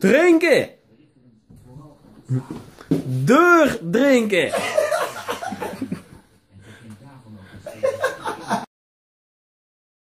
Drinken! Deur drinken!